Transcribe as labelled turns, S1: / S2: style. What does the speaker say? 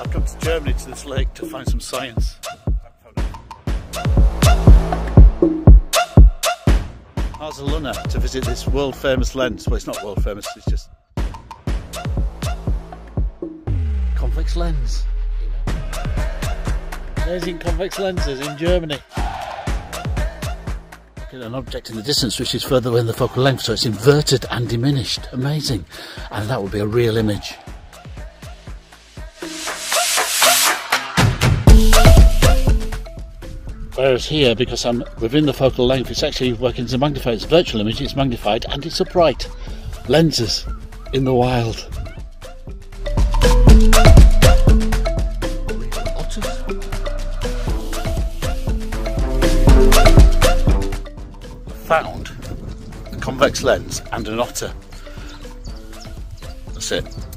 S1: I've come to Germany to this lake to find some science. Haselünne to visit this world famous lens. Well, it's not world famous, it's just convex lens. Amazing convex lenses in Germany. Look at an object in the distance which is further in the focal length, so it's inverted and diminished. Amazing. And that would be a real image. Whereas here, because I'm within the focal length, it's actually working to magnify. It's virtual image, it's magnified, and it's upright. Lenses in the wild. Found a convex lens and an otter. That's it.